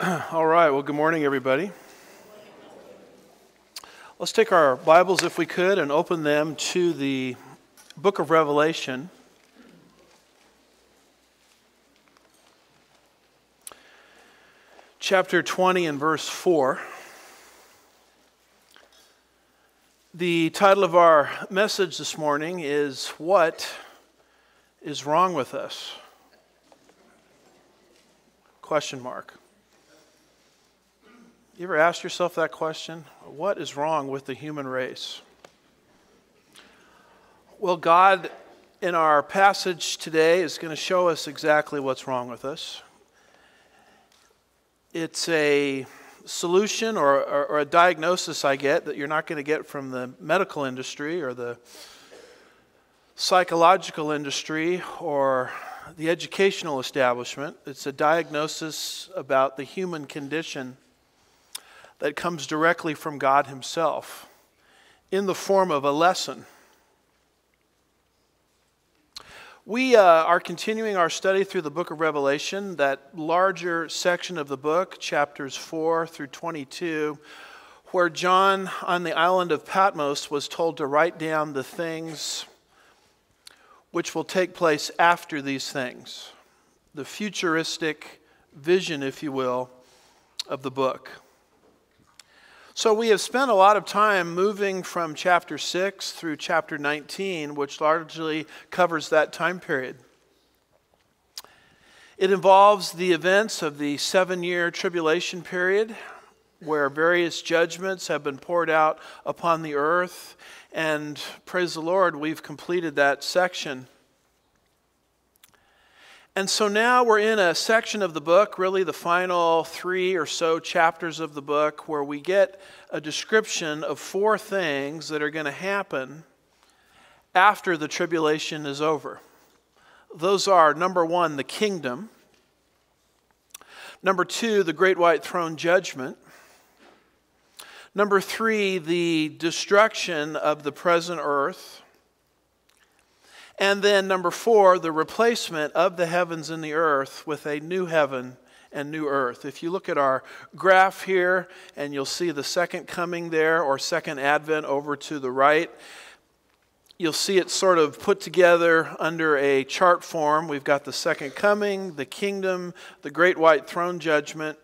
All right, well, good morning, everybody. Let's take our Bibles, if we could, and open them to the book of Revelation. Chapter 20 and verse 4. The title of our message this morning is What is Wrong with Us? Question mark. You ever ask yourself that question? What is wrong with the human race? Well, God, in our passage today, is going to show us exactly what's wrong with us. It's a solution or, or, or a diagnosis I get that you're not going to get from the medical industry or the psychological industry or the educational establishment. It's a diagnosis about the human condition that comes directly from God Himself in the form of a lesson. We uh, are continuing our study through the book of Revelation, that larger section of the book, chapters 4 through 22, where John on the island of Patmos was told to write down the things which will take place after these things, the futuristic vision, if you will, of the book. So, we have spent a lot of time moving from chapter 6 through chapter 19, which largely covers that time period. It involves the events of the seven year tribulation period, where various judgments have been poured out upon the earth. And praise the Lord, we've completed that section. And so now we're in a section of the book, really the final three or so chapters of the book, where we get a description of four things that are going to happen after the tribulation is over. Those are number one, the kingdom, number two, the great white throne judgment, number three, the destruction of the present earth. And then, number four, the replacement of the heavens and the earth with a new heaven and new earth. If you look at our graph here, and you'll see the second coming there, or second advent over to the right, you'll see it sort of put together under a chart form. We've got the second coming, the kingdom, the great white throne judgment.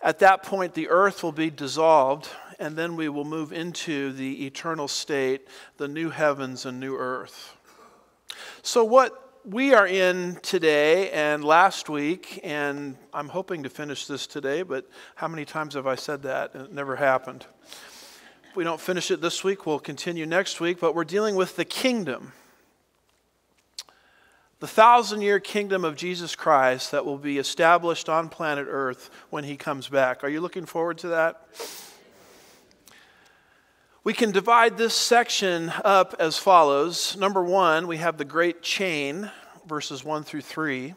At that point, the earth will be dissolved, and then we will move into the eternal state, the new heavens and new earth. So, what we are in today and last week, and I'm hoping to finish this today, but how many times have I said that? It never happened. If we don't finish it this week, we'll continue next week, but we're dealing with the kingdom. The thousand year kingdom of Jesus Christ that will be established on planet Earth when he comes back. Are you looking forward to that? We can divide this section up as follows. Number one, we have the great chain, verses 1 through 3.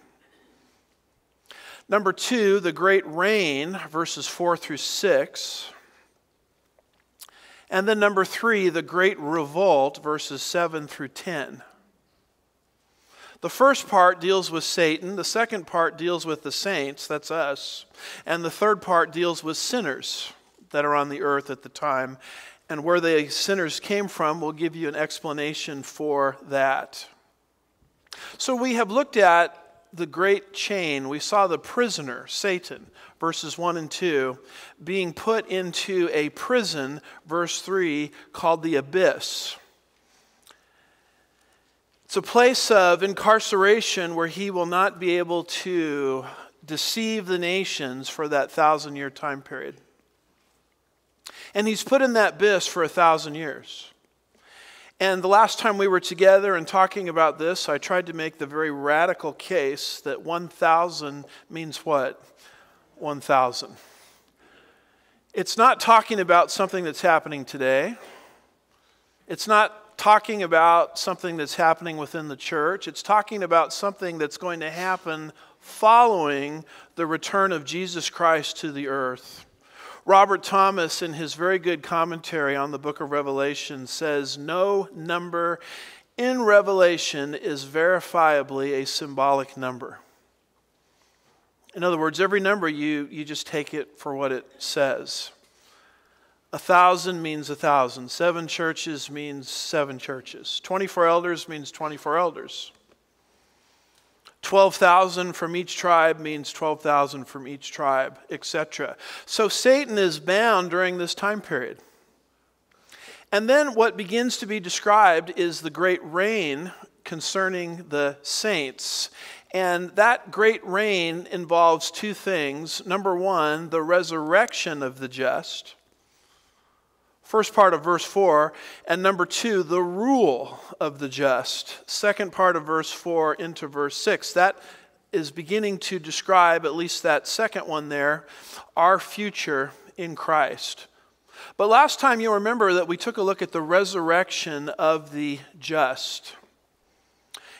Number two, the great reign, verses 4 through 6. And then number three, the great revolt, verses 7 through 10. The first part deals with Satan, the second part deals with the saints, that's us, and the third part deals with sinners that are on the earth at the time and where the sinners came from, we'll give you an explanation for that. So we have looked at the great chain. We saw the prisoner, Satan, verses 1 and 2, being put into a prison, verse 3, called the abyss. It's a place of incarceration where he will not be able to deceive the nations for that thousand year time period. And he's put in that abyss for a thousand years. And the last time we were together and talking about this, I tried to make the very radical case that 1,000 means what? 1,000. It's not talking about something that's happening today. It's not talking about something that's happening within the church. It's talking about something that's going to happen following the return of Jesus Christ to the earth. Robert Thomas, in his very good commentary on the book of Revelation, says no number in Revelation is verifiably a symbolic number. In other words, every number you, you just take it for what it says. A thousand means a thousand. Seven churches means seven churches. 24 elders means 24 elders. 12,000 from each tribe means 12,000 from each tribe, etc. So Satan is bound during this time period. And then what begins to be described is the great reign concerning the saints. And that great reign involves two things. Number one, the resurrection of the just. First part of verse 4. And number two, the rule of the just. Second part of verse 4 into verse 6. That is beginning to describe, at least that second one there, our future in Christ. But last time you remember that we took a look at the resurrection of the just.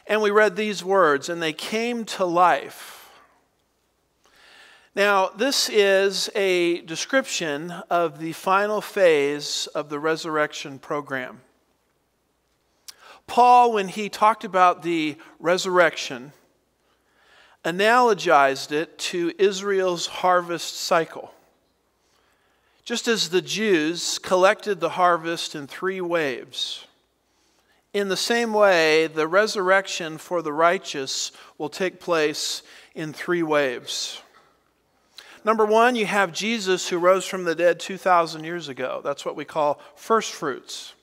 And we read these words, and they came to life. Now, this is a description of the final phase of the resurrection program. Paul, when he talked about the resurrection, analogized it to Israel's harvest cycle. Just as the Jews collected the harvest in three waves, in the same way, the resurrection for the righteous will take place in three waves. Number one, you have Jesus who rose from the dead 2,000 years ago. That's what we call first fruits.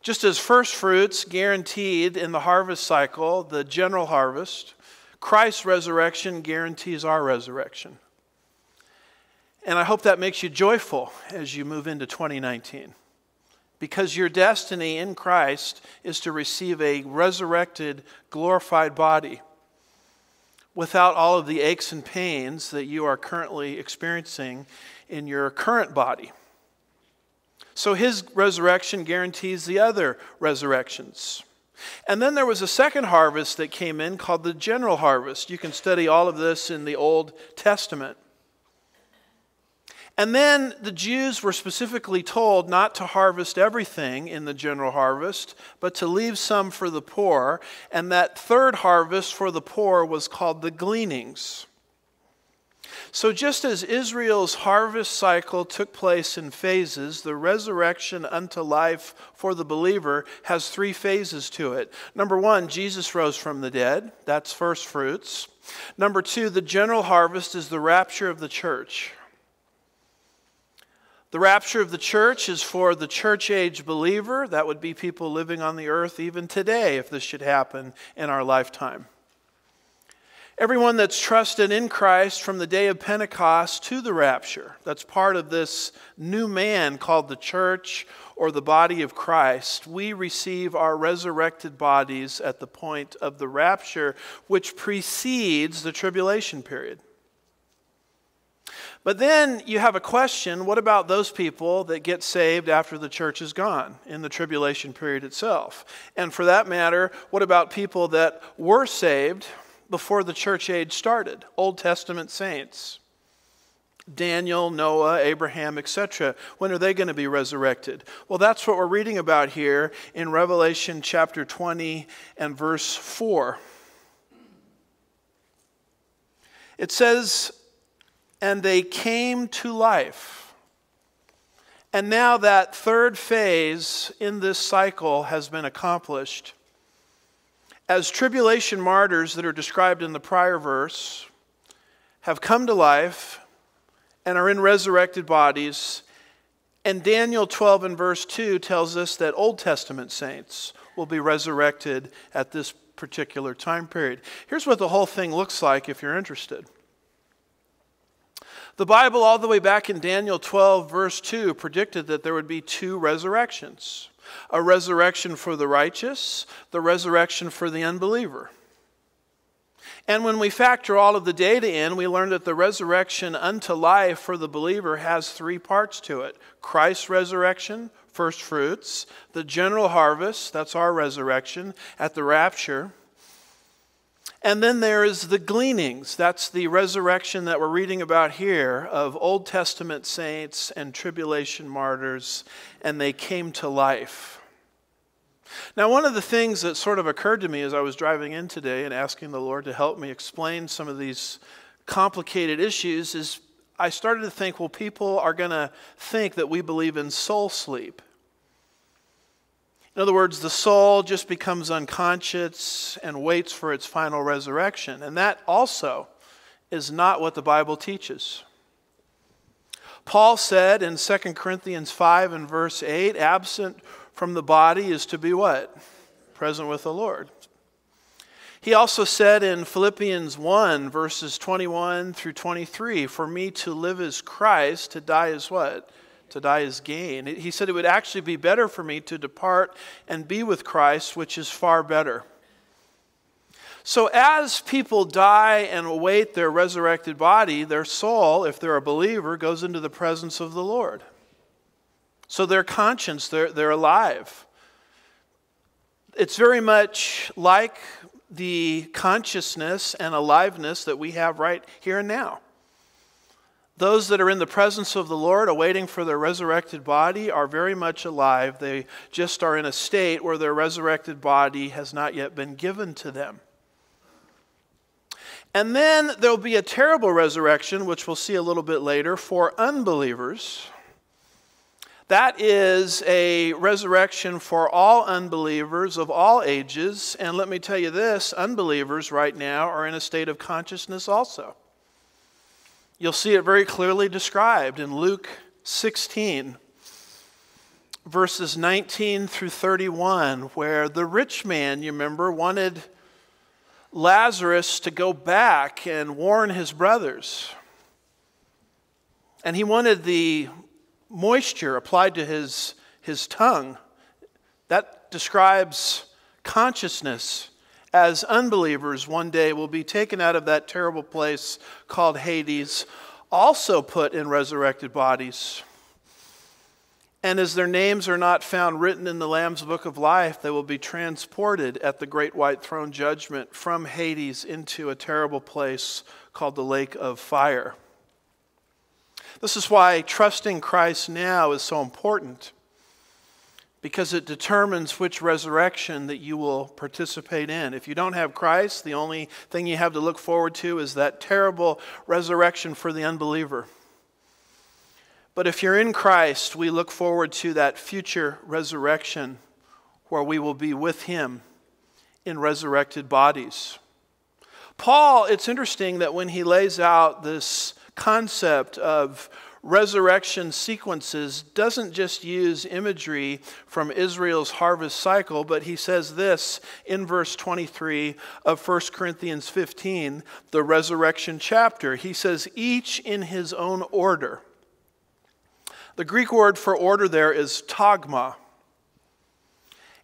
Just as first fruits guaranteed in the harvest cycle the general harvest, Christ's resurrection guarantees our resurrection. And I hope that makes you joyful as you move into 2019. Because your destiny in Christ is to receive a resurrected, glorified body without all of the aches and pains that you are currently experiencing in your current body. So his resurrection guarantees the other resurrections. And then there was a second harvest that came in called the general harvest. You can study all of this in the Old Testament. And then the Jews were specifically told not to harvest everything in the general harvest, but to leave some for the poor. And that third harvest for the poor was called the gleanings. So, just as Israel's harvest cycle took place in phases, the resurrection unto life for the believer has three phases to it. Number one, Jesus rose from the dead. That's first fruits. Number two, the general harvest is the rapture of the church. The rapture of the church is for the church age believer. That would be people living on the earth even today if this should happen in our lifetime. Everyone that's trusted in Christ from the day of Pentecost to the rapture, that's part of this new man called the church or the body of Christ. We receive our resurrected bodies at the point of the rapture, which precedes the tribulation period. But then you have a question what about those people that get saved after the church is gone in the tribulation period itself? And for that matter, what about people that were saved before the church age started? Old Testament saints. Daniel, Noah, Abraham, etc. When are they going to be resurrected? Well, that's what we're reading about here in Revelation chapter 20 and verse 4. It says, and they came to life. And now that third phase in this cycle has been accomplished. As tribulation martyrs that are described in the prior verse have come to life and are in resurrected bodies, and Daniel 12 and verse 2 tells us that Old Testament saints will be resurrected at this particular time period. Here's what the whole thing looks like if you're interested. The Bible, all the way back in Daniel 12, verse 2, predicted that there would be two resurrections. A resurrection for the righteous, the resurrection for the unbeliever. And when we factor all of the data in, we learn that the resurrection unto life for the believer has three parts to it. Christ's resurrection, first fruits, the general harvest, that's our resurrection, at the rapture, and then there is the gleanings. That's the resurrection that we're reading about here of Old Testament saints and tribulation martyrs, and they came to life. Now, one of the things that sort of occurred to me as I was driving in today and asking the Lord to help me explain some of these complicated issues is I started to think, well, people are going to think that we believe in soul sleep. In other words, the soul just becomes unconscious and waits for its final resurrection. And that also is not what the Bible teaches. Paul said in 2 Corinthians 5 and verse 8, absent from the body is to be what? Present with the Lord. He also said in Philippians 1, verses 21 through 23, For me to live is Christ, to die is what? To die is gain. He said it would actually be better for me to depart and be with Christ, which is far better. So, as people die and await their resurrected body, their soul, if they're a believer, goes into the presence of the Lord. So, their conscience, they're, they're alive. It's very much like the consciousness and aliveness that we have right here and now. Those that are in the presence of the Lord, awaiting for their resurrected body, are very much alive. They just are in a state where their resurrected body has not yet been given to them. And then there'll be a terrible resurrection, which we'll see a little bit later, for unbelievers that is a resurrection for all unbelievers of all ages. And let me tell you this unbelievers right now are in a state of consciousness also. You'll see it very clearly described in Luke 16, verses 19 through 31, where the rich man, you remember, wanted Lazarus to go back and warn his brothers. And he wanted the moisture applied to his, his tongue. That describes consciousness as unbelievers one day will be taken out of that terrible place called Hades, also put in resurrected bodies. And as their names are not found written in the Lamb's book of life, they will be transported at the great white throne judgment from Hades into a terrible place called the lake of fire. This is why trusting Christ now is so important because it determines which resurrection that you will participate in. If you don't have Christ, the only thing you have to look forward to is that terrible resurrection for the unbeliever. But if you're in Christ, we look forward to that future resurrection where we will be with Him in resurrected bodies. Paul, it's interesting that when he lays out this concept of resurrection sequences doesn't just use imagery from Israel's harvest cycle, but he says this in verse 23 of 1 Corinthians 15, the resurrection chapter. He says, each in his own order. The Greek word for order there is tagma.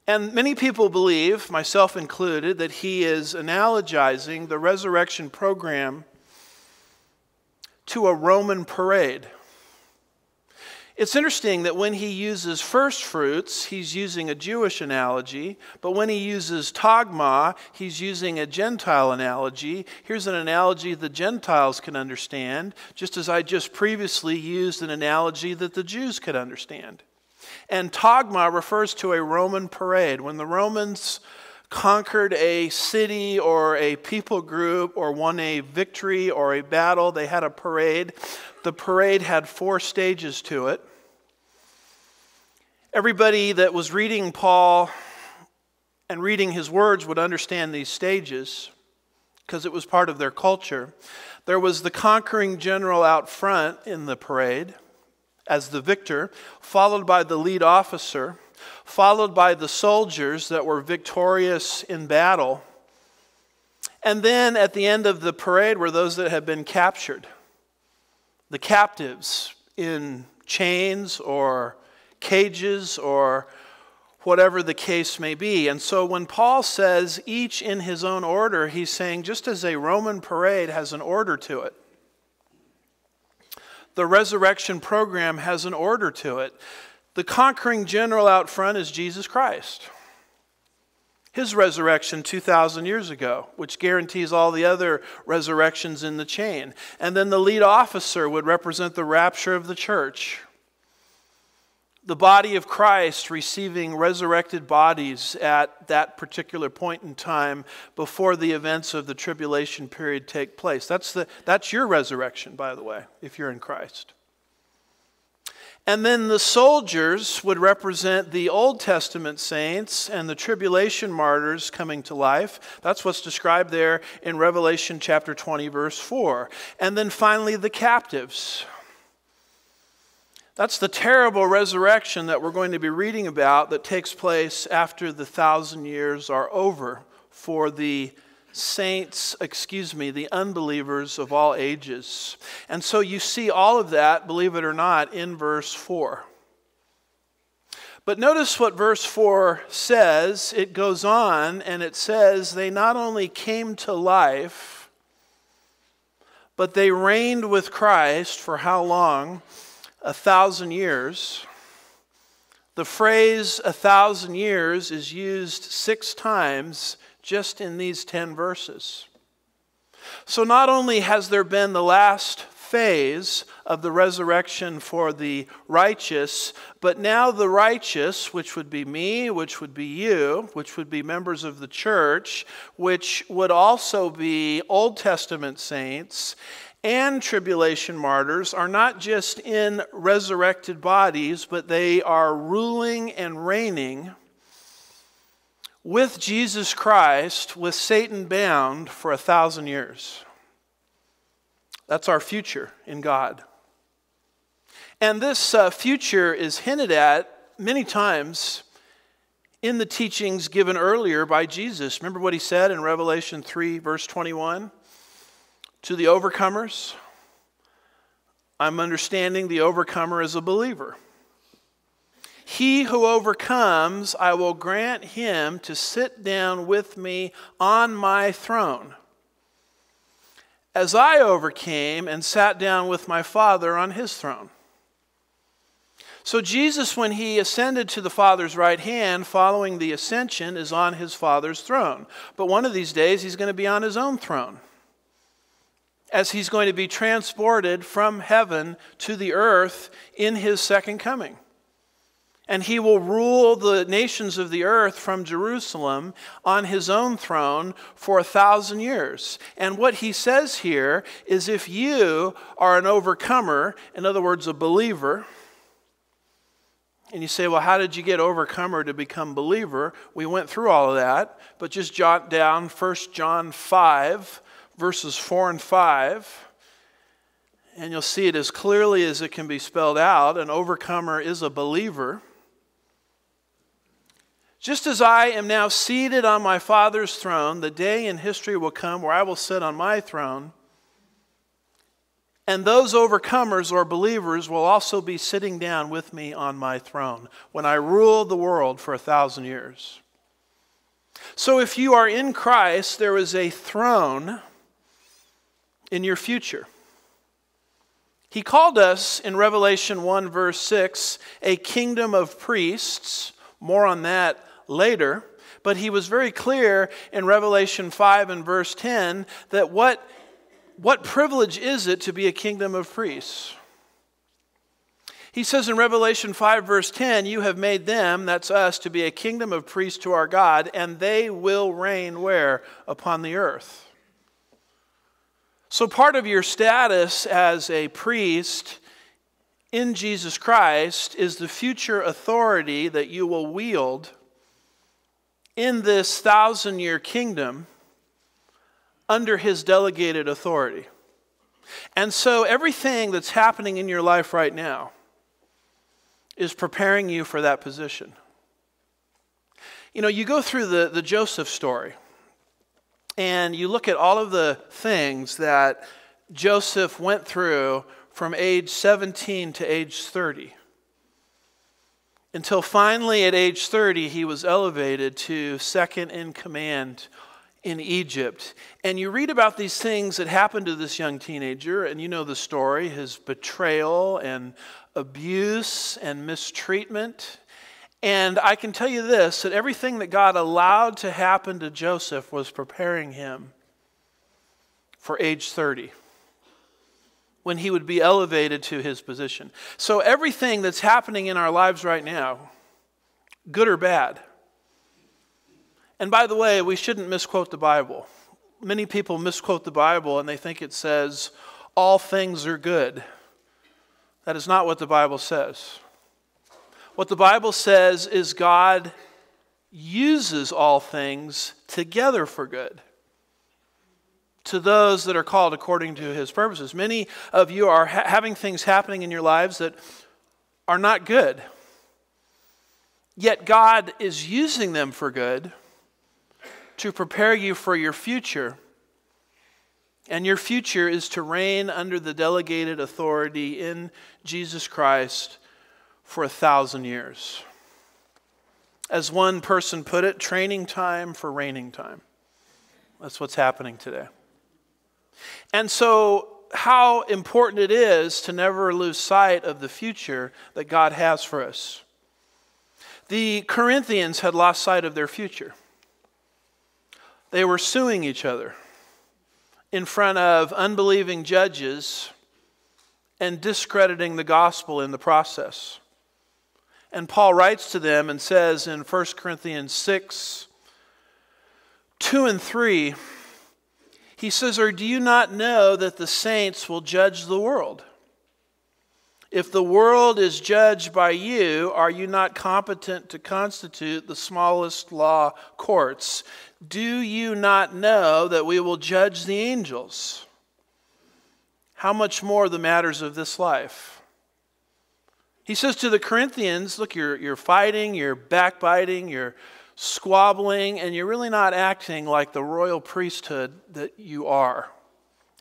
And many people believe, myself included, that he is analogizing the resurrection program to a Roman parade. It's interesting that when he uses first fruits, he's using a Jewish analogy, but when he uses tagma, he's using a Gentile analogy. Here's an analogy the Gentiles can understand, just as I just previously used an analogy that the Jews could understand. And tagma refers to a Roman parade. When the Romans conquered a city or a people group or won a victory or a battle, they had a parade. The parade had four stages to it. Everybody that was reading Paul and reading his words would understand these stages because it was part of their culture. There was the conquering general out front in the parade as the victor, followed by the lead officer followed by the soldiers that were victorious in battle. And then at the end of the parade were those that had been captured, the captives in chains or cages or whatever the case may be. And so when Paul says each in his own order, he's saying just as a Roman parade has an order to it, the resurrection program has an order to it. The conquering general out front is Jesus Christ. His resurrection 2,000 years ago, which guarantees all the other resurrections in the chain. And then the lead officer would represent the rapture of the church. The body of Christ receiving resurrected bodies at that particular point in time before the events of the tribulation period take place. That's, the, that's your resurrection, by the way, if you're in Christ. And then the soldiers would represent the Old Testament saints and the tribulation martyrs coming to life. That's what's described there in Revelation chapter 20, verse 4. And then finally, the captives that's the terrible resurrection that we're going to be reading about that takes place after the thousand years are over for the saints, excuse me, the unbelievers of all ages. And so you see all of that, believe it or not, in verse 4. But notice what verse 4 says. It goes on and it says, They not only came to life, but they reigned with Christ for how long? A thousand years, the phrase a thousand years is used six times just in these 10 verses. So not only has there been the last phase of the resurrection for the righteous, but now the righteous, which would be me, which would be you, which would be members of the church, which would also be Old Testament saints, and tribulation martyrs are not just in resurrected bodies, but they are ruling and reigning with Jesus Christ, with Satan bound for a thousand years. That's our future in God. And this uh, future is hinted at many times in the teachings given earlier by Jesus. Remember what he said in Revelation 3, verse 21? To the overcomers, I'm understanding the overcomer is a believer. He who overcomes, I will grant him to sit down with me on my throne, as I overcame and sat down with my Father on his throne. So, Jesus, when he ascended to the Father's right hand following the ascension, is on his Father's throne. But one of these days, he's going to be on his own throne as he's going to be transported from heaven to the earth in his second coming. And he will rule the nations of the earth from Jerusalem on his own throne for a thousand years. And what he says here is if you are an overcomer, in other words, a believer, and you say, well, how did you get overcomer to become believer? We went through all of that, but just jot down 1 John 5, verses 4 and 5, and you'll see it as clearly as it can be spelled out. An overcomer is a believer. Just as I am now seated on my Father's throne, the day in history will come where I will sit on my throne. And those overcomers or believers will also be sitting down with me on my throne when I rule the world for a thousand years. So if you are in Christ, there is a throne in your future. He called us in Revelation 1, verse 6, a kingdom of priests. More on that later. But he was very clear in Revelation 5 and verse 10 that what, what privilege is it to be a kingdom of priests? He says in Revelation 5, verse 10, You have made them, that's us, to be a kingdom of priests to our God, and they will reign where? Upon the earth. So, part of your status as a priest in Jesus Christ is the future authority that you will wield in this thousand year kingdom under his delegated authority. And so, everything that's happening in your life right now is preparing you for that position. You know, you go through the, the Joseph story and you look at all of the things that Joseph went through from age 17 to age 30. Until finally, at age 30, he was elevated to second in command in Egypt. And you read about these things that happened to this young teenager, and you know the story his betrayal and abuse and mistreatment and I can tell you this that everything that God allowed to happen to Joseph was preparing him for age 30 when he would be elevated to his position. So, everything that's happening in our lives right now, good or bad, and by the way, we shouldn't misquote the Bible. Many people misquote the Bible and they think it says, all things are good. That is not what the Bible says. What the Bible says is God uses all things together for good to those that are called according to his purposes. Many of you are ha- having things happening in your lives that are not good. Yet God is using them for good to prepare you for your future. And your future is to reign under the delegated authority in Jesus Christ for a thousand years. As one person put it, training time for reigning time. That's what's happening today. And so, how important it is to never lose sight of the future that God has for us. The Corinthians had lost sight of their future. They were suing each other in front of unbelieving judges and discrediting the gospel in the process. And Paul writes to them and says in 1 Corinthians 6 2 and 3, he says, Or do you not know that the saints will judge the world? If the world is judged by you, are you not competent to constitute the smallest law courts? Do you not know that we will judge the angels? How much more the matters of this life? He says to the Corinthians, Look, you're, you're fighting, you're backbiting, you're squabbling, and you're really not acting like the royal priesthood that you are.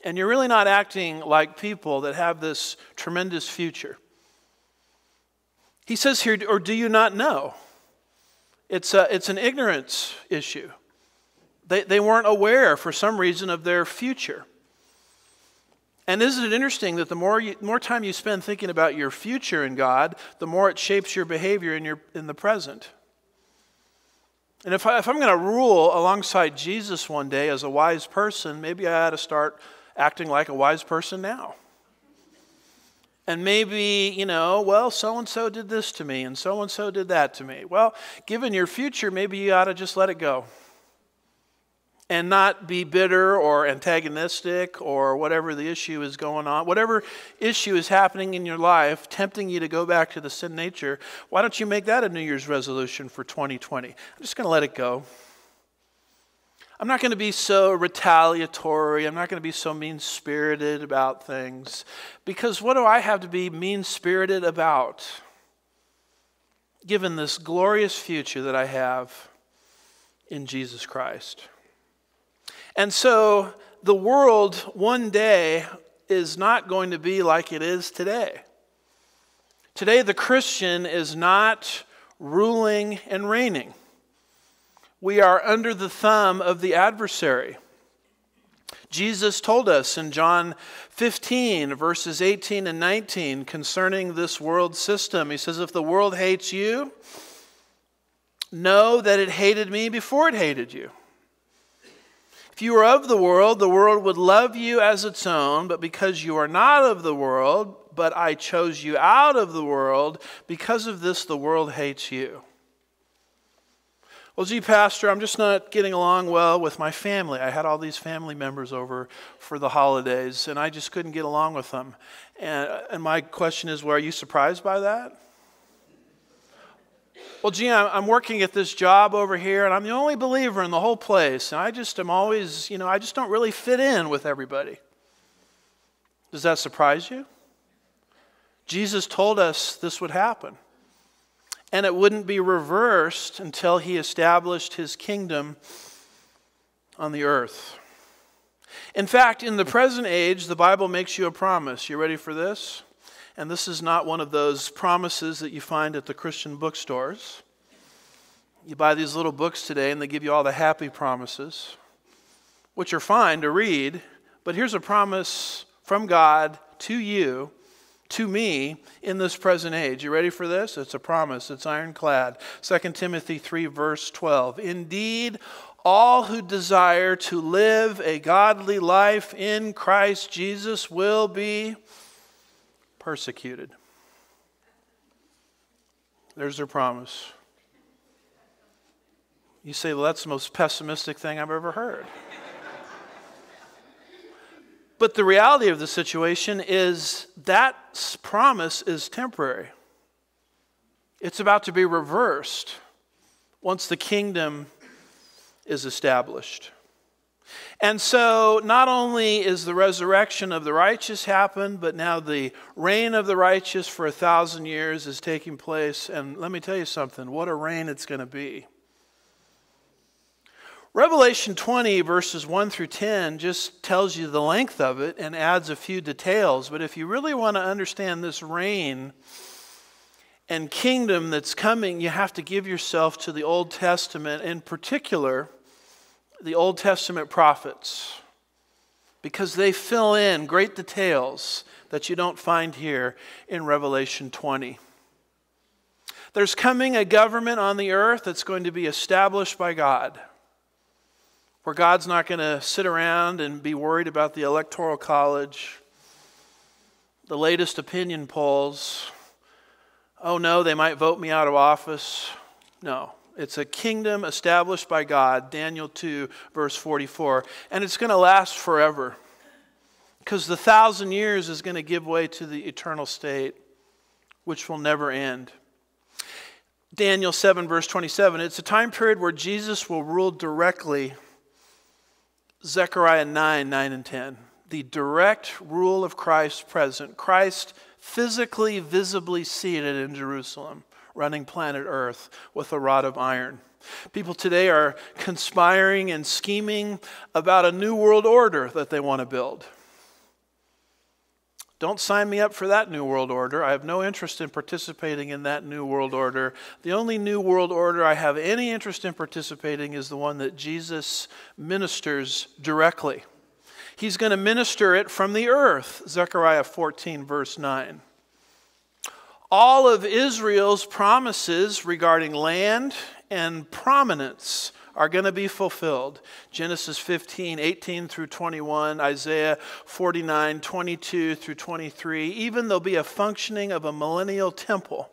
And you're really not acting like people that have this tremendous future. He says here, or do you not know? It's, a, it's an ignorance issue. They, they weren't aware, for some reason, of their future. And isn't it interesting that the more, you, more time you spend thinking about your future in God, the more it shapes your behavior in, your, in the present? And if, I, if I'm going to rule alongside Jesus one day as a wise person, maybe I ought to start acting like a wise person now. And maybe, you know, well, so and so did this to me, and so and so did that to me. Well, given your future, maybe you ought to just let it go and not be bitter or antagonistic or whatever the issue is going on, whatever issue is happening in your life, tempting you to go back to the sin nature, why don't you make that a New Year's resolution for 2020? I'm just going to let it go. I'm not going to be so retaliatory. I'm not going to be so mean spirited about things. Because what do I have to be mean spirited about? Given this glorious future that I have in Jesus Christ. And so the world one day is not going to be like it is today. Today, the Christian is not ruling and reigning. We are under the thumb of the adversary. Jesus told us in John 15, verses 18 and 19, concerning this world system. He says, If the world hates you, know that it hated me before it hated you. If you were of the world, the world would love you as its own, but because you are not of the world, but I chose you out of the world, because of this the world hates you. Well, gee, Pastor, I'm just not getting along well with my family. I had all these family members over for the holidays, and I just couldn't get along with them. And, and my question is, well, are you surprised by that? Well, gee, I'm working at this job over here, and I'm the only believer in the whole place. And I just am always, you know, I just don't really fit in with everybody. Does that surprise you? Jesus told us this would happen. And it wouldn't be reversed until he established his kingdom on the earth. In fact, in the present age, the Bible makes you a promise. You ready for this? And this is not one of those promises that you find at the Christian bookstores. You buy these little books today and they give you all the happy promises, which are fine to read, but here's a promise from God to you, to me, in this present age. You ready for this? It's a promise, it's ironclad. 2 Timothy 3, verse 12. Indeed, all who desire to live a godly life in Christ Jesus will be persecuted. There's their promise. You say, well, that's the most pessimistic thing I've ever heard. but the reality of the situation is that promise is temporary. It's about to be reversed once the kingdom is established. And so, not only is the resurrection of the righteous happened, but now the reign of the righteous for a thousand years is taking place. And let me tell you something what a reign it's going to be. Revelation 20, verses 1 through 10, just tells you the length of it and adds a few details. But if you really want to understand this reign, and kingdom that's coming, you have to give yourself to the Old Testament, in particular, the Old Testament prophets, because they fill in great details that you don't find here in Revelation 20. There's coming a government on the earth that's going to be established by God, where God's not going to sit around and be worried about the Electoral College, the latest opinion polls oh no, they might vote me out of office. No, it's a kingdom established by God, Daniel 2, verse 44, and it's going to last forever because the thousand years is going to give way to the eternal state, which will never end. Daniel 7, verse 27, it's a time period where Jesus will rule directly. Zechariah 9, 9 and 10. The direct rule of Christ present. Christ physically, visibly seated in Jerusalem, running planet Earth with a rod of iron. People today are conspiring and scheming about a new world order that they want to build. Don't sign me up for that new world order. I have no interest in participating in that new world order. The only new world order I have any interest in participating is the one that Jesus ministers directly. He's going to minister it from the earth. Zechariah 14, verse 9. All of Israel's promises regarding land and prominence are going to be fulfilled. Genesis 15, 18 through 21, Isaiah 49, 22 through 23. Even there'll be a functioning of a millennial temple.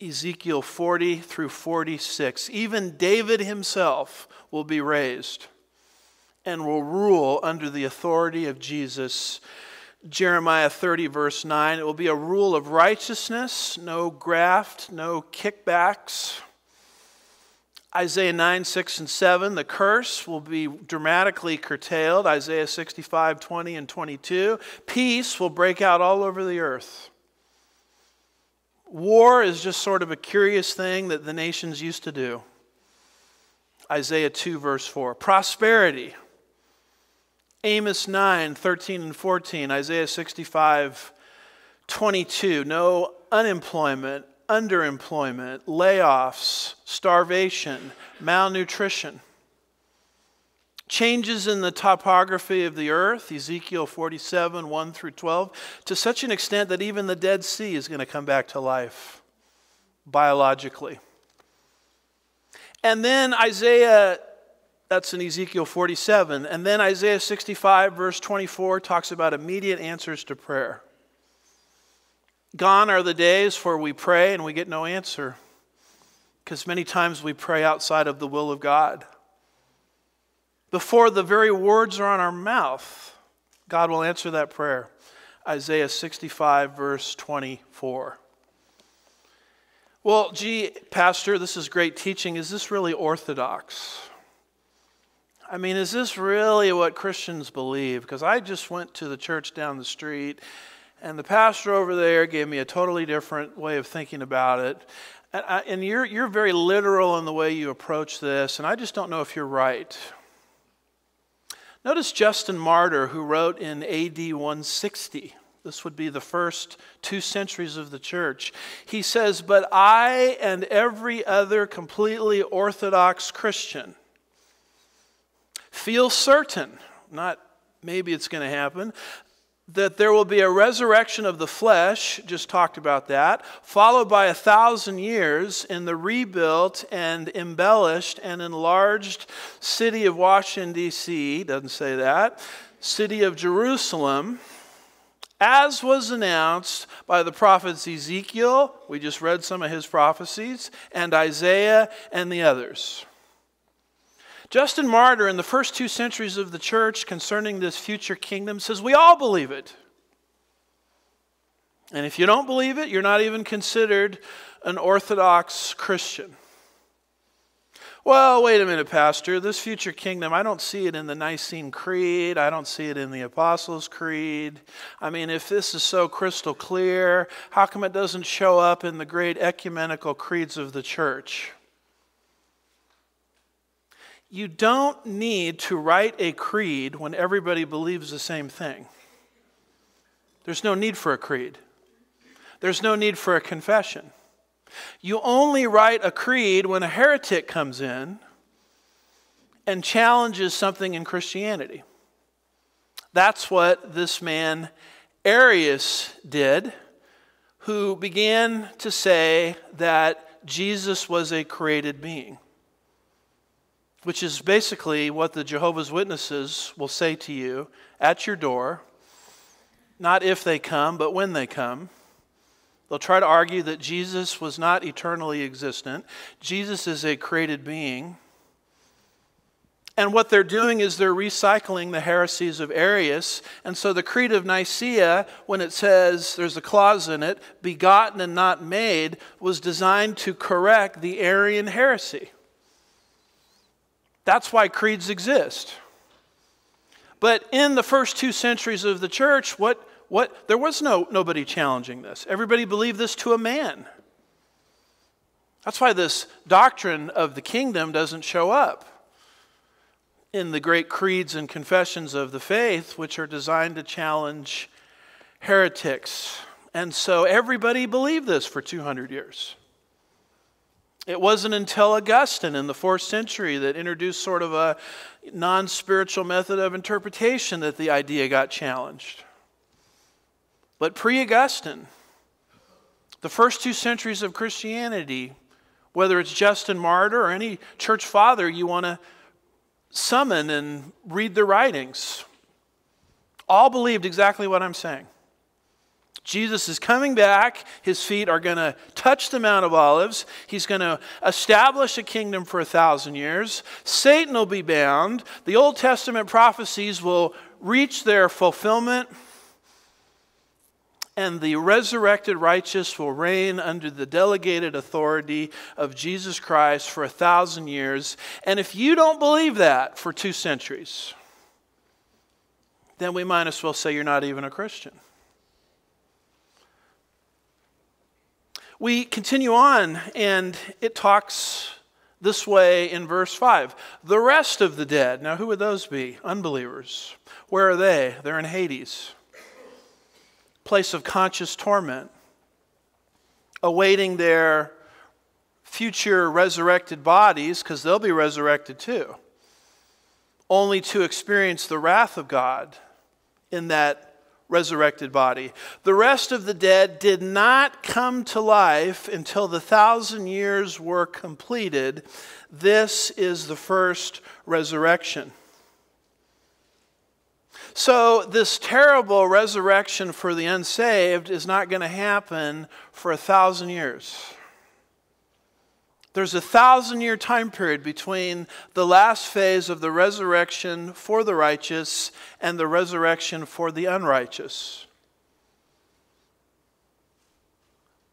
Ezekiel 40 through 46. Even David himself will be raised and will rule under the authority of Jesus. Jeremiah 30, verse 9, it will be a rule of righteousness, no graft, no kickbacks. Isaiah 9, 6, and 7, the curse will be dramatically curtailed. Isaiah 65, 20, and 22. Peace will break out all over the earth. War is just sort of a curious thing that the nations used to do. Isaiah 2, verse 4. Prosperity Amos 9, 13 and 14, Isaiah 65, 22. No unemployment, underemployment, layoffs, starvation, malnutrition. Changes in the topography of the earth, Ezekiel 47, 1 through 12, to such an extent that even the Dead Sea is going to come back to life biologically. And then Isaiah that's in Ezekiel 47. And then Isaiah 65, verse 24, talks about immediate answers to prayer. Gone are the days for we pray and we get no answer, because many times we pray outside of the will of God. Before the very words are on our mouth, God will answer that prayer. Isaiah 65, verse 24. Well, gee, Pastor, this is great teaching. Is this really orthodox? I mean, is this really what Christians believe? Because I just went to the church down the street, and the pastor over there gave me a totally different way of thinking about it. And, I, and you're, you're very literal in the way you approach this, and I just don't know if you're right. Notice Justin Martyr, who wrote in AD 160. This would be the first two centuries of the church. He says, But I and every other completely Orthodox Christian feel certain, not maybe it's going to happen, that there will be a resurrection of the flesh, just talked about that, followed by a thousand years in the rebuilt and embellished and enlarged city of Washington, D.C., doesn't say that, city of Jerusalem, as was announced by the prophets Ezekiel, we just read some of his prophecies, and Isaiah and the others. Justin Martyr, in the first two centuries of the church concerning this future kingdom, says we all believe it. And if you don't believe it, you're not even considered an Orthodox Christian. Well, wait a minute, Pastor. This future kingdom, I don't see it in the Nicene Creed. I don't see it in the Apostles' Creed. I mean, if this is so crystal clear, how come it doesn't show up in the great ecumenical creeds of the church? You don't need to write a creed when everybody believes the same thing. There's no need for a creed, there's no need for a confession. You only write a creed when a heretic comes in and challenges something in Christianity. That's what this man Arius did, who began to say that Jesus was a created being which is basically what the Jehovah's Witnesses will say to you at your door, not if they come, but when they come. They'll try to argue that Jesus was not eternally existent, Jesus is a created being. And what they're doing is they're recycling the heresies of Arius. And so the Creed of Nicaea, when it says, there's a clause in it, begotten and not made, was designed to correct the Arian heresy. That's why creeds exist. But in the first two centuries of the church, what, what, there was no, nobody challenging this. Everybody believed this to a man. That's why this doctrine of the kingdom doesn't show up in the great creeds and confessions of the faith, which are designed to challenge heretics. And so everybody believed this for 200 years. It wasn't until Augustine in the fourth century that introduced sort of a non spiritual method of interpretation that the idea got challenged. But pre Augustine, the first two centuries of Christianity, whether it's Justin Martyr or any church father you want to summon and read their writings, all believed exactly what I'm saying. Jesus is coming back. His feet are going to touch the Mount of Olives. He's going to establish a kingdom for a thousand years. Satan will be bound. The Old Testament prophecies will reach their fulfillment. And the resurrected righteous will reign under the delegated authority of Jesus Christ for a thousand years. And if you don't believe that for two centuries, then we might as well say you're not even a Christian. We continue on, and it talks this way in verse 5. The rest of the dead. Now, who would those be? Unbelievers. Where are they? They're in Hades, place of conscious torment, awaiting their future resurrected bodies, because they'll be resurrected too, only to experience the wrath of God in that resurrected body. The rest of the dead did not come to life until the thousand years were completed. This is the first resurrection. So, this terrible resurrection for the unsaved is not going to happen for a thousand years. There's a thousand year time period between the last phase of the resurrection for the righteous and the resurrection for the unrighteous.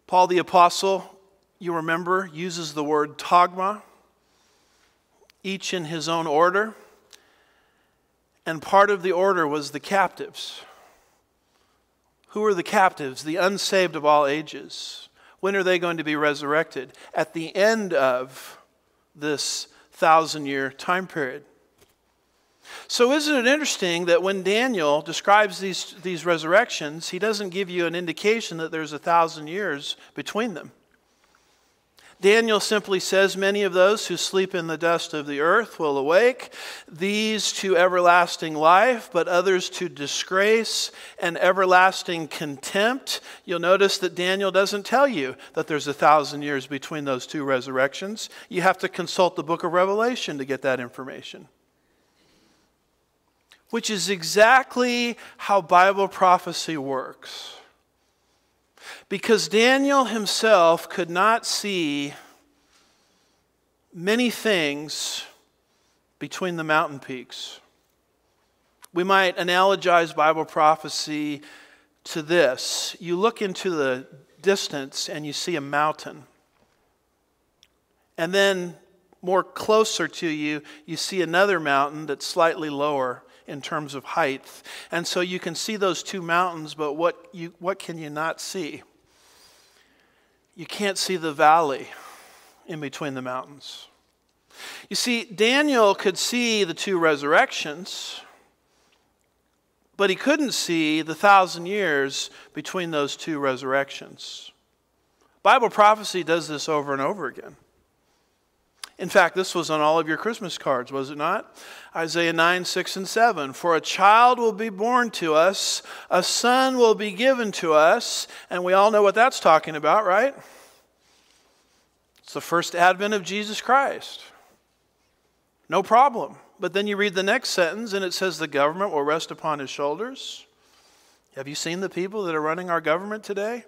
Paul the Apostle, you remember, uses the word tagma, each in his own order. And part of the order was the captives. Who are the captives? The unsaved of all ages. When are they going to be resurrected? At the end of this thousand year time period. So, isn't it interesting that when Daniel describes these, these resurrections, he doesn't give you an indication that there's a thousand years between them? Daniel simply says, Many of those who sleep in the dust of the earth will awake, these to everlasting life, but others to disgrace and everlasting contempt. You'll notice that Daniel doesn't tell you that there's a thousand years between those two resurrections. You have to consult the book of Revelation to get that information. Which is exactly how Bible prophecy works. Because Daniel himself could not see many things between the mountain peaks. We might analogize Bible prophecy to this you look into the distance and you see a mountain. And then, more closer to you, you see another mountain that's slightly lower in terms of height. And so you can see those two mountains, but what, you, what can you not see? You can't see the valley in between the mountains. You see, Daniel could see the two resurrections, but he couldn't see the thousand years between those two resurrections. Bible prophecy does this over and over again. In fact, this was on all of your Christmas cards, was it not? Isaiah 9, 6, and 7. For a child will be born to us, a son will be given to us. And we all know what that's talking about, right? It's the first advent of Jesus Christ. No problem. But then you read the next sentence and it says the government will rest upon his shoulders. Have you seen the people that are running our government today?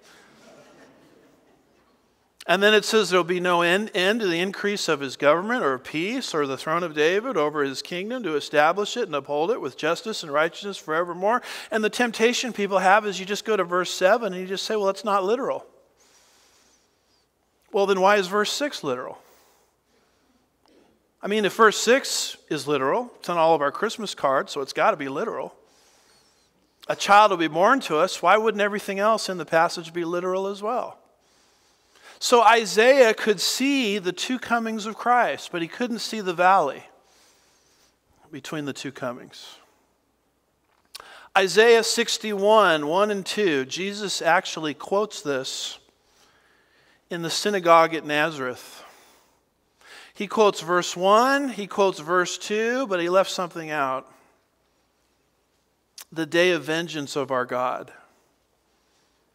And then it says there'll be no end, end to the increase of his government or peace or the throne of David over his kingdom to establish it and uphold it with justice and righteousness forevermore. And the temptation people have is you just go to verse 7 and you just say, well, that's not literal. Well, then why is verse 6 literal? I mean, if verse 6 is literal, it's on all of our Christmas cards, so it's got to be literal. A child will be born to us. Why wouldn't everything else in the passage be literal as well? So Isaiah could see the two comings of Christ, but he couldn't see the valley between the two comings. Isaiah 61, 1 and 2, Jesus actually quotes this in the synagogue at Nazareth. He quotes verse 1, he quotes verse 2, but he left something out. The day of vengeance of our God.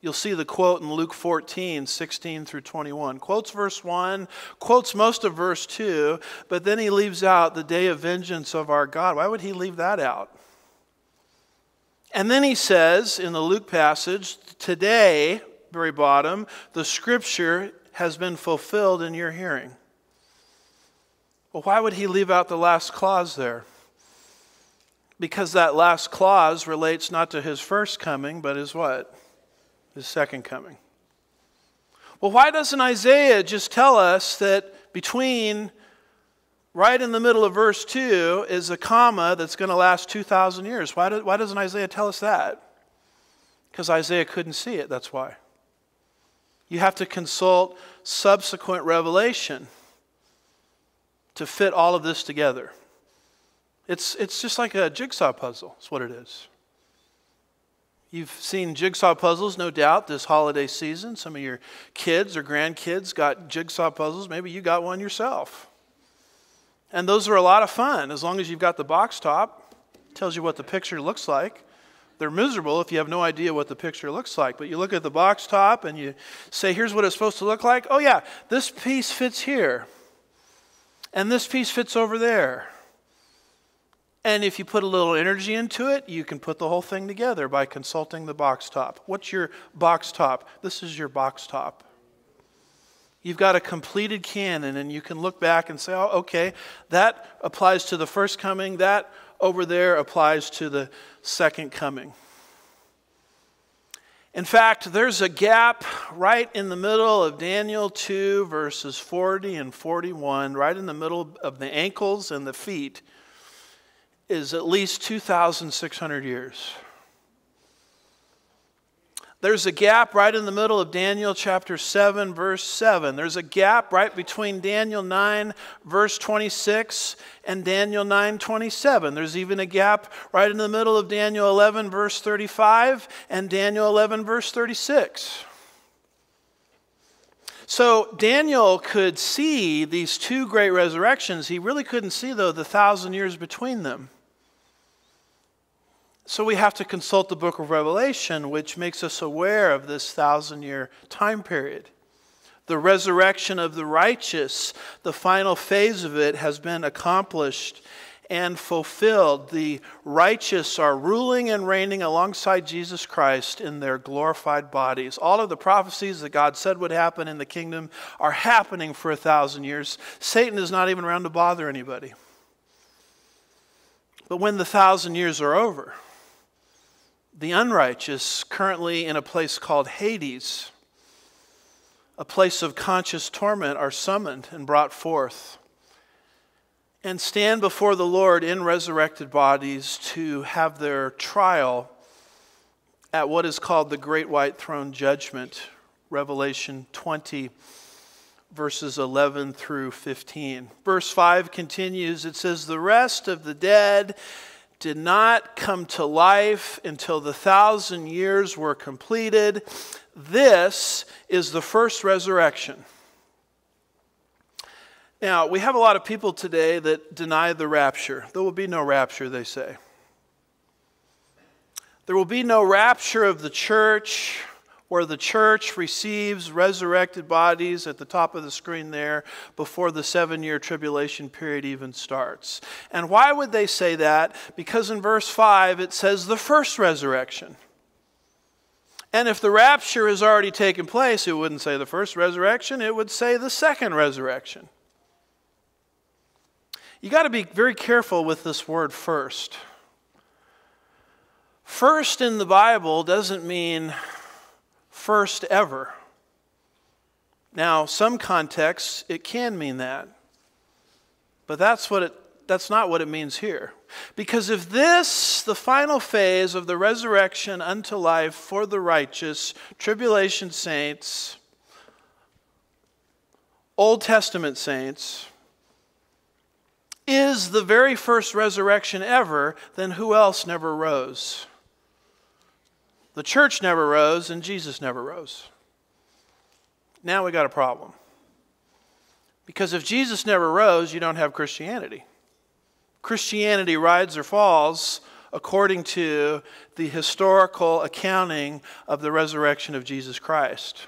You'll see the quote in Luke 14, 16 through 21. Quotes verse 1, quotes most of verse 2, but then he leaves out the day of vengeance of our God. Why would he leave that out? And then he says in the Luke passage, today, very bottom, the scripture has been fulfilled in your hearing. Well, why would he leave out the last clause there? Because that last clause relates not to his first coming, but his what? His second coming. Well, why doesn't Isaiah just tell us that between right in the middle of verse 2 is a comma that's going to last 2,000 years? Why, do, why doesn't Isaiah tell us that? Because Isaiah couldn't see it, that's why. You have to consult subsequent revelation to fit all of this together. It's, it's just like a jigsaw puzzle, that's what it is. You've seen jigsaw puzzles, no doubt, this holiday season. Some of your kids or grandkids got jigsaw puzzles. Maybe you got one yourself. And those are a lot of fun as long as you've got the box top. tells you what the picture looks like. They're miserable if you have no idea what the picture looks like. But you look at the box top and you say, here's what it's supposed to look like. Oh, yeah, this piece fits here. And this piece fits over there. And if you put a little energy into it, you can put the whole thing together by consulting the box top. What's your box top? This is your box top. You've got a completed canon, and you can look back and say, oh, okay, that applies to the first coming, that over there applies to the second coming. In fact, there's a gap right in the middle of Daniel 2, verses 40 and 41, right in the middle of the ankles and the feet is at least 2,600 years. There's a gap right in the middle of Daniel chapter 7, verse 7. There's a gap right between Daniel 9, verse 26, and Daniel 9, 27. There's even a gap right in the middle of Daniel 11, verse 35, and Daniel 11, verse 36. So Daniel could see these two great resurrections. He really couldn't see, though, the thousand years between them. So we have to consult the book of Revelation, which makes us aware of this thousand year time period. The resurrection of the righteous, the final phase of it, has been accomplished and fulfilled. The righteous are ruling and reigning alongside Jesus Christ in their glorified bodies. All of the prophecies that God said would happen in the kingdom are happening for a thousand years. Satan is not even around to bother anybody. But when the thousand years are over, the unrighteous, currently in a place called Hades, a place of conscious torment, are summoned and brought forth and stand before the Lord in resurrected bodies to have their trial at what is called the Great White Throne Judgment, Revelation 20, verses 11 through 15. Verse 5 continues it says, The rest of the dead did not come to life until the thousand years were completed. This is the first resurrection. Now, we have a lot of people today that deny the rapture. There will be no rapture, they say. There will be no rapture of the church where the church receives resurrected bodies at the top of the screen there before the seven year tribulation period even starts. And why would they say that? Because in verse 5 it says the first resurrection. And if the rapture has already taken place, it wouldn't say the first resurrection, it would say the second resurrection. You got to be very careful with this word first. First in the Bible doesn't mean first ever. Now, some contexts it can mean that. But that's what it that's not what it means here. Because if this, the final phase of the resurrection unto life for the righteous, tribulation saints, Old Testament saints, is the very first resurrection ever, then who else never rose? The church never rose, and Jesus never rose. Now we got a problem. Because if Jesus never rose, you don't have Christianity. Christianity rides or falls according to the historical accounting of the resurrection of Jesus Christ.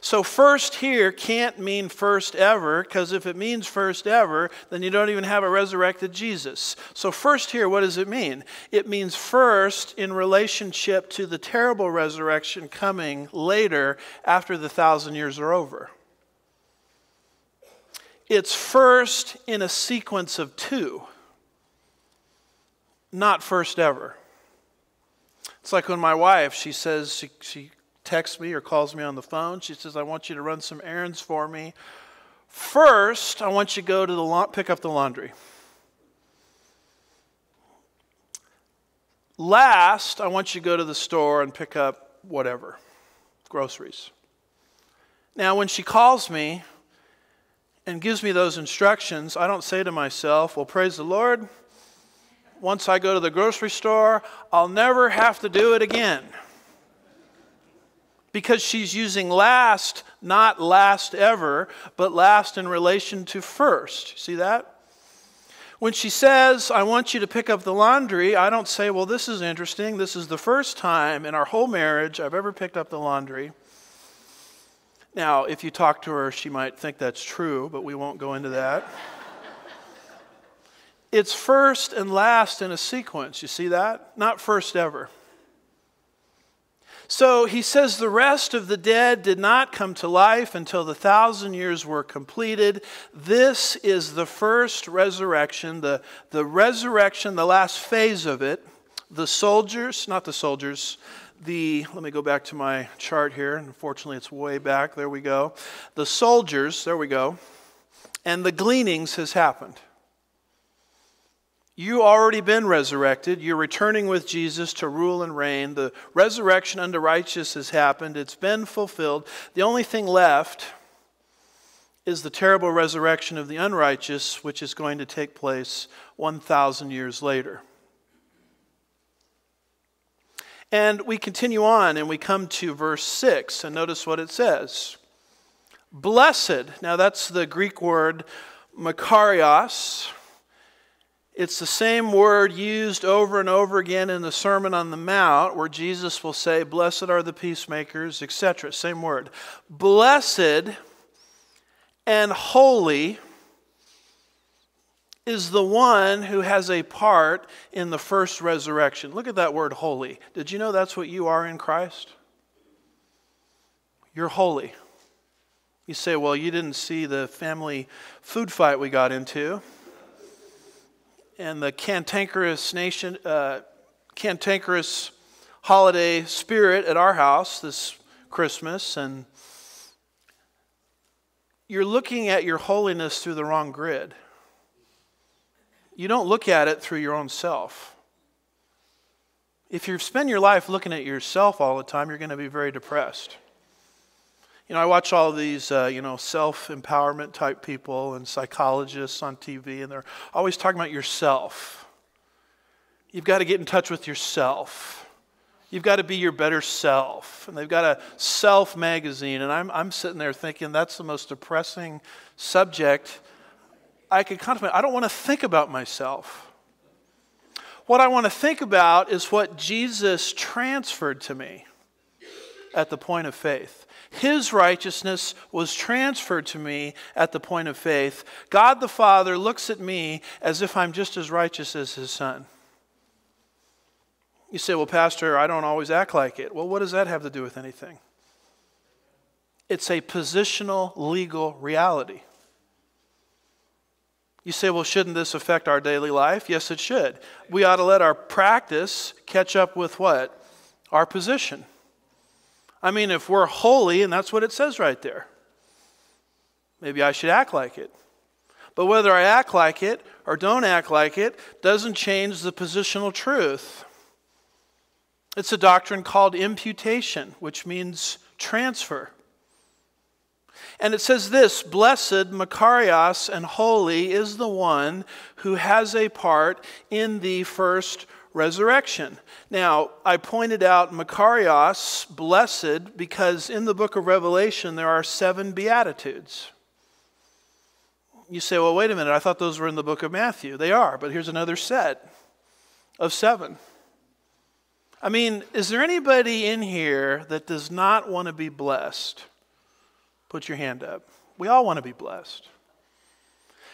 So, first here can't mean first ever, because if it means first ever, then you don't even have a resurrected Jesus. So, first here, what does it mean? It means first in relationship to the terrible resurrection coming later after the thousand years are over. It's first in a sequence of two, not first ever. It's like when my wife, she says, she, she texts me or calls me on the phone. She says, I want you to run some errands for me. First, I want you to go to the la- pick up the laundry. Last, I want you to go to the store and pick up whatever, groceries. Now, when she calls me and gives me those instructions, I don't say to myself, Well, praise the Lord. Once I go to the grocery store, I'll never have to do it again because she's using last, not last ever, but last in relation to first. See that? When she says, I want you to pick up the laundry, I don't say, Well, this is interesting. This is the first time in our whole marriage I've ever picked up the laundry. Now, if you talk to her, she might think that's true, but we won't go into that. it's first and last in a sequence. You see that? Not first ever. So he says the rest of the dead did not come to life until the thousand years were completed. This is the first resurrection, the, the resurrection, the last phase of it. The soldiers, not the soldiers, the, let me go back to my chart here. Unfortunately, it's way back. There we go. The soldiers, there we go. And the gleanings has happened. You already been resurrected. You're returning with Jesus to rule and reign. The resurrection unto righteous has happened. It's been fulfilled. The only thing left is the terrible resurrection of the unrighteous, which is going to take place 1,000 years later. And we continue on and we come to verse 6, and notice what it says Blessed. Now, that's the Greek word makarios. It's the same word used over and over again in the Sermon on the Mount, where Jesus will say, Blessed are the peacemakers, etc. Same word. Blessed and holy is the one who has a part in the first resurrection. Look at that word holy. Did you know that's what you are in Christ? You're holy. You say, well, you didn't see the family food fight we got into and the cantankerous nation, uh, cantankerous holiday spirit at our house this Christmas, and you're looking at your holiness through the wrong grid. You don't look at it through your own self. If you spend your life looking at yourself all the time, you're going to be very depressed. You know, I watch all these, uh, you know, self empowerment type people and psychologists on TV, and they're always talking about yourself. You've got to get in touch with yourself. You've got to be your better self. And they've got a self magazine, and I'm, I'm sitting there thinking that's the most depressing subject I could contemplate. I don't want to think about myself. What I want to think about is what Jesus transferred to me at the point of faith. His righteousness was transferred to me at the point of faith. God the Father looks at me as if I'm just as righteous as his son. You say, well, Pastor, I don't always act like it. Well, what does that have to do with anything? It's a positional legal reality. You say, well, shouldn't this affect our daily life? Yes, it should. We ought to let our practice catch up with what? Our position. I mean, if we're holy, and that's what it says right there, maybe I should act like it. But whether I act like it or don't act like it doesn't change the positional truth. It's a doctrine called imputation, which means transfer. And it says this Blessed, Makarios, and holy is the one who has a part in the first resurrection. Now, I pointed out Makarios, blessed, because in the book of Revelation there are seven Beatitudes. You say, well, wait a minute, I thought those were in the book of Matthew. They are, but here's another set of seven. I mean, is there anybody in here that does not want to be blessed? Put your hand up. We all want to be blessed.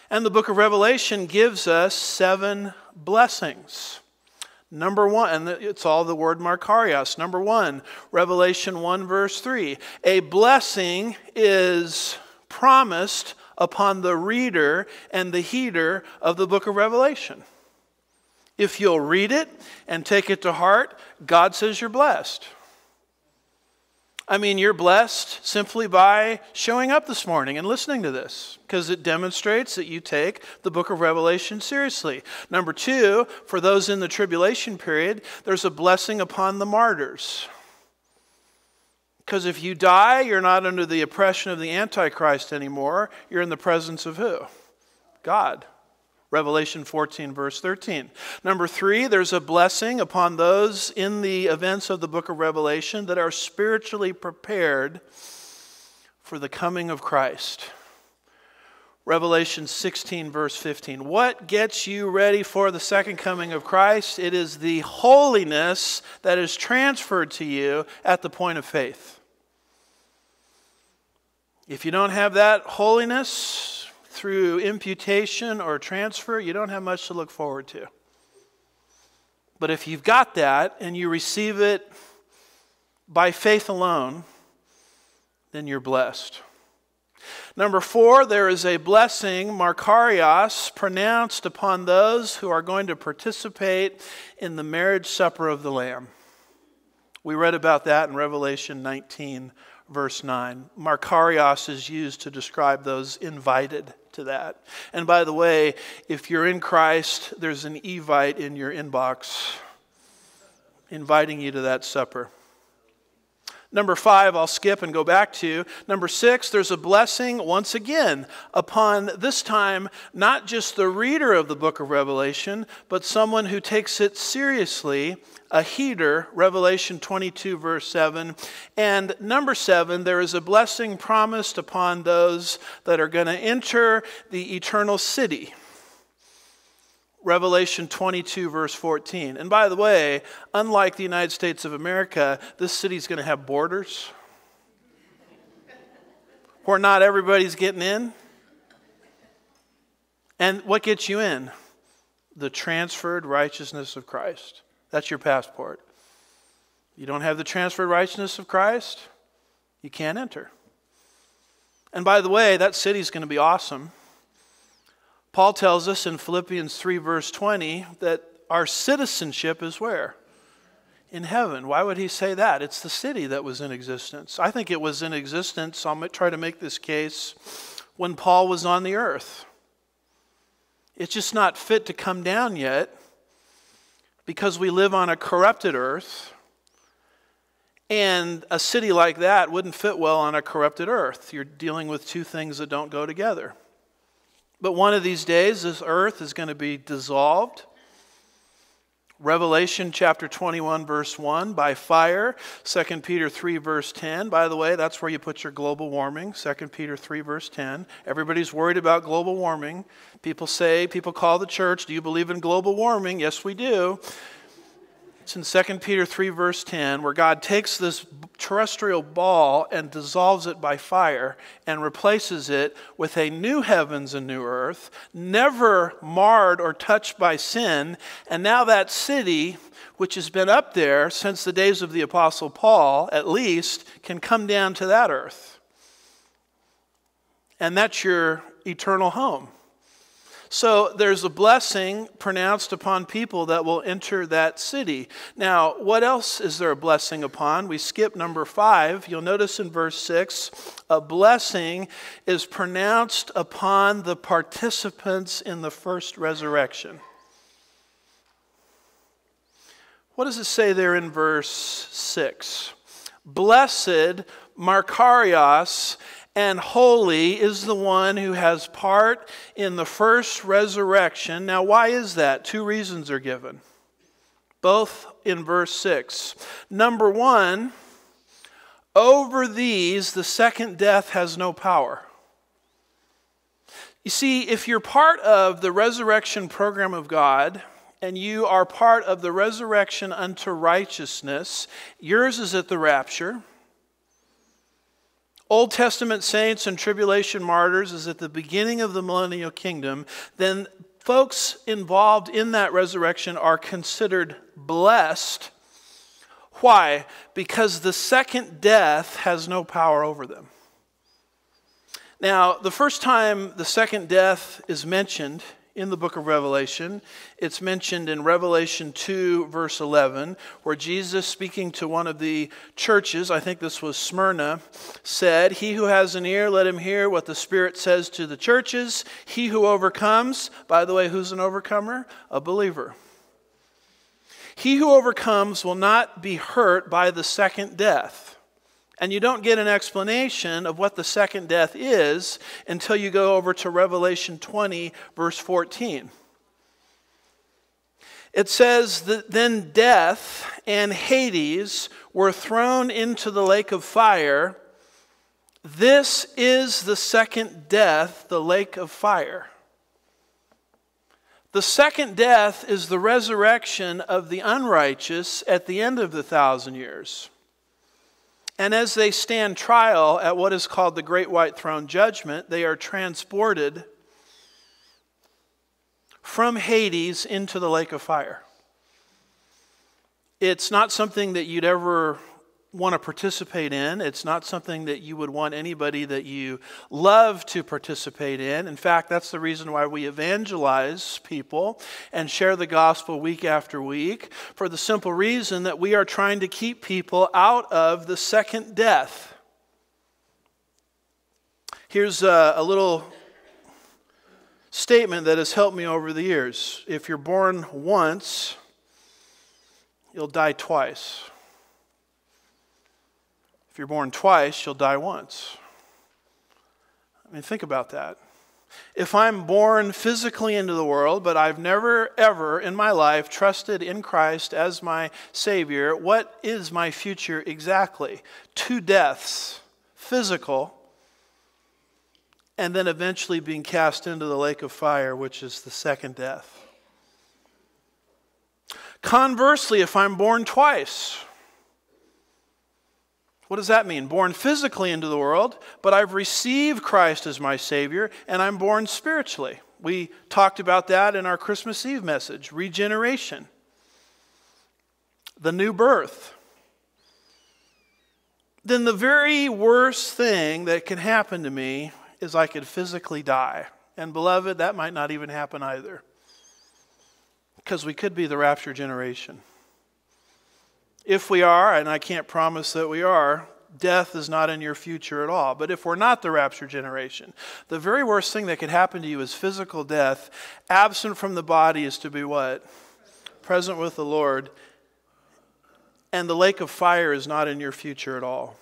And the book of Revelation gives us seven blessings. Number one, and it's all the word Makarios. Number one, Revelation 1, verse 3. A blessing is promised upon the reader and the heeder of the book of Revelation. If you'll read it and take it to heart, God says you're blessed. I mean, you're blessed simply by showing up this morning and listening to this because it demonstrates that you take the book of Revelation seriously. Number two, for those in the tribulation period, there's a blessing upon the martyrs. Because if you die, you're not under the oppression of the Antichrist anymore. You're in the presence of who? God. Revelation 14, verse 13. Number three, there's a blessing upon those in the events of the book of Revelation that are spiritually prepared for the coming of Christ. Revelation 16, verse 15. What gets you ready for the second coming of Christ? It is the holiness that is transferred to you at the point of faith. If you don't have that holiness, through imputation or transfer, you don't have much to look forward to. But if you've got that and you receive it by faith alone, then you're blessed. Number four, there is a blessing, Makarios, pronounced upon those who are going to participate in the marriage supper of the Lamb. We read about that in Revelation 19, verse 9. Makarios is used to describe those invited to that. And by the way, if you're in Christ, there's an evite in your inbox inviting you to that supper. Number five, I'll skip and go back to. Number six, there's a blessing once again upon this time not just the reader of the book of Revelation, but someone who takes it seriously, a heeder, Revelation 22, verse 7. And number seven, there is a blessing promised upon those that are going to enter the eternal city. Revelation 22, verse 14. And by the way, unlike the United States of America, this city is going to have borders where not everybody's getting in. And what gets you in? The transferred righteousness of Christ. That's your passport. You don't have the transferred righteousness of Christ, you can't enter. And by the way, that city is going to be awesome. Paul tells us in Philippians 3, verse 20, that our citizenship is where? In heaven. Why would he say that? It's the city that was in existence. I think it was in existence, I'll try to make this case, when Paul was on the earth. It's just not fit to come down yet because we live on a corrupted earth. And a city like that wouldn't fit well on a corrupted earth. You're dealing with two things that don't go together. But one of these days, this earth is going to be dissolved. Revelation chapter 21, verse 1, by fire. 2 Peter 3, verse 10. By the way, that's where you put your global warming. 2 Peter 3, verse 10. Everybody's worried about global warming. People say, people call the church, Do you believe in global warming? Yes, we do. It's in 2 Peter 3, verse 10, where God takes this terrestrial ball and dissolves it by fire and replaces it with a new heavens and new earth, never marred or touched by sin. And now that city, which has been up there since the days of the Apostle Paul, at least, can come down to that earth. And that's your eternal home. So there's a blessing pronounced upon people that will enter that city. Now, what else is there a blessing upon? We skip number five. You'll notice in verse six, a blessing is pronounced upon the participants in the first resurrection. What does it say there in verse 6? Blessed Makarios and holy is the one who has part in the first resurrection. Now, why is that? Two reasons are given, both in verse 6. Number one, over these the second death has no power. You see, if you're part of the resurrection program of God, and you are part of the resurrection unto righteousness, yours is at the rapture. Old Testament saints and tribulation martyrs is at the beginning of the millennial kingdom, then folks involved in that resurrection are considered blessed. Why? Because the second death has no power over them. Now, the first time the second death is mentioned in the book of Revelation. It's mentioned in Revelation 2, verse 11, where Jesus, speaking to one of the churches, I think this was Smyrna, said, He who has an ear, let him hear what the Spirit says to the churches. He who overcomes, by the way, who's an overcomer? A believer. He who overcomes will not be hurt by the second death. And you don't get an explanation of what the second death is until you go over to Revelation 20, verse 14. It says that then death and Hades were thrown into the lake of fire. This is the second death, the lake of fire. The second death is the resurrection of the unrighteous at the end of the thousand years. And as they stand trial at what is called the Great White Throne Judgment, they are transported from Hades into the lake of fire. It's not something that you'd ever want to participate in. It's not something that you would want anybody that you love to participate in. In fact, that's the reason why we evangelize people and share the gospel week after week, for the simple reason that we are trying to keep people out of the second death. Here's a, a little statement that has helped me over the years. If you're born once, you'll die twice. If you're born twice, you'll die once. I mean, think about that. If I'm born physically into the world, but I've never, ever in my life trusted in Christ as my Savior, what is my future exactly? Two deaths physical, and then eventually being cast into the lake of fire, which is the second death. Conversely, if I'm born twice, what does that mean? Born physically into the world, but I've received Christ as my Savior, and I'm born spiritually. We talked about that in our Christmas Eve message regeneration, the new birth. Then the very worst thing that can happen to me is I could physically die. And beloved, that might not even happen either. Because we could be the rapture generation. If we are, and I can't promise that we are, death is not in your future at all. But if we're not the rapture generation, the very worst thing that could happen to you is physical death. Absent from the body is to be what? Present with the Lord. And the lake of fire is not in your future at all.